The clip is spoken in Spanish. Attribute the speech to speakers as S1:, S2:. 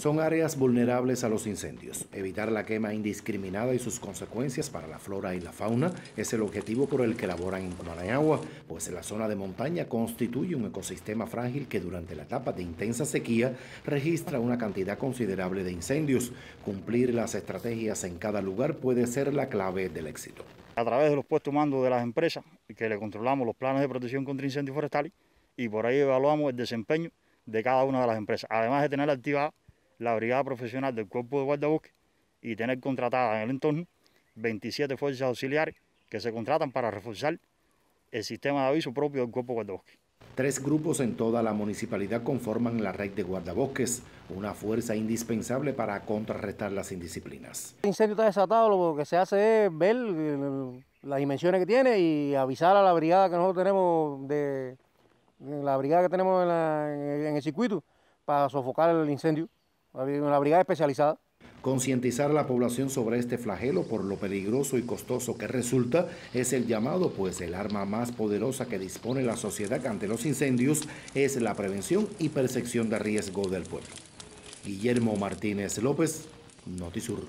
S1: son áreas vulnerables a los incendios. Evitar la quema indiscriminada y sus consecuencias para la flora y la fauna es el objetivo por el que laboran en Cumalayagua, pues la zona de montaña constituye un ecosistema frágil que durante la etapa de intensa sequía registra una cantidad considerable de incendios. Cumplir las estrategias en cada lugar puede ser la clave del éxito.
S2: A través de los puestos mandos de las empresas, que le controlamos los planes de protección contra incendios forestales, y por ahí evaluamos el desempeño de cada una de las empresas, además de tener activada la brigada profesional del cuerpo de guardabosque y tener contratada en el entorno 27 fuerzas auxiliares que se contratan para reforzar el sistema de aviso propio del cuerpo de guardabosque.
S1: Tres grupos en toda la municipalidad conforman la red de guardabosques, una fuerza indispensable para contrarrestar las indisciplinas.
S3: El incendio está desatado, lo que se hace es ver las dimensiones que tiene y avisar a la brigada que nosotros tenemos, de la brigada que tenemos en el circuito, para sofocar el incendio una brigada especializada.
S1: Concientizar a la población sobre este flagelo por lo peligroso y costoso que resulta es el llamado, pues el arma más poderosa que dispone la sociedad ante los incendios es la prevención y percepción de riesgo del pueblo. Guillermo Martínez López, Notisur.